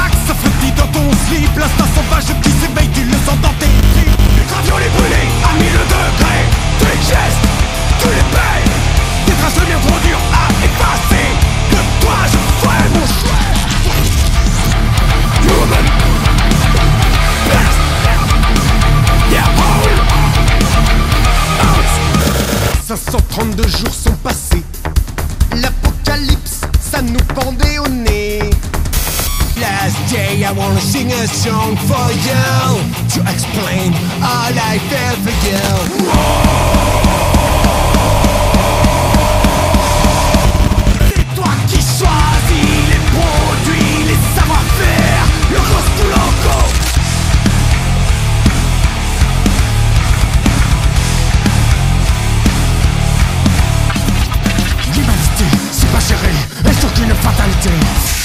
Relax, ça flottit dans ton slip. L'instinct sauvage qui s'éveille, tu le sens dans Les gravillons les brûlés à 1000 degrés. Tous les gestes, tu les payes Des traces de bien trop dures à effacer. Que toi je fais mon choix. Human. Yeah, 532 jours sont passés. L'apocalypse, ça nous pendait au nez. Last day, I wanna sing a song for you to explain all I felt for you. C'est toi qui choisis les produits, les savoir-faire, le costo loco. L'humanité, c'est pas géré, et c'est une fatalité?